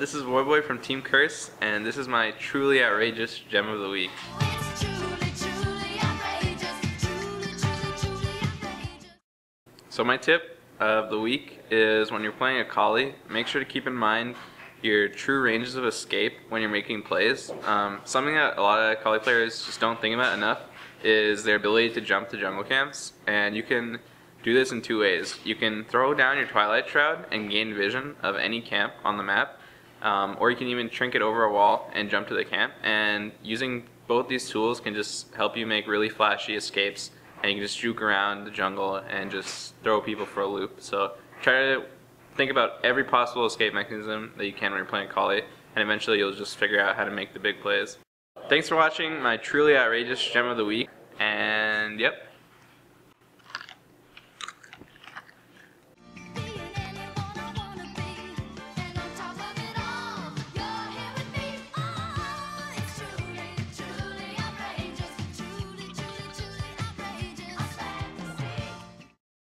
this is Voyboy from Team Curse, and this is my truly outrageous gem of the week. So my tip of the week is when you're playing Akali, make sure to keep in mind your true ranges of escape when you're making plays. Um, something that a lot of Akali players just don't think about enough is their ability to jump to jungle camps, and you can do this in two ways. You can throw down your Twilight Shroud and gain vision of any camp on the map, um, or you can even trinket over a wall and jump to the camp, and using both these tools can just help you make really flashy escapes. And you can just juke around the jungle and just throw people for a loop. So try to think about every possible escape mechanism that you can when you're playing Akali, and eventually you'll just figure out how to make the big plays. Thanks for watching my truly outrageous gem of the week, and yep,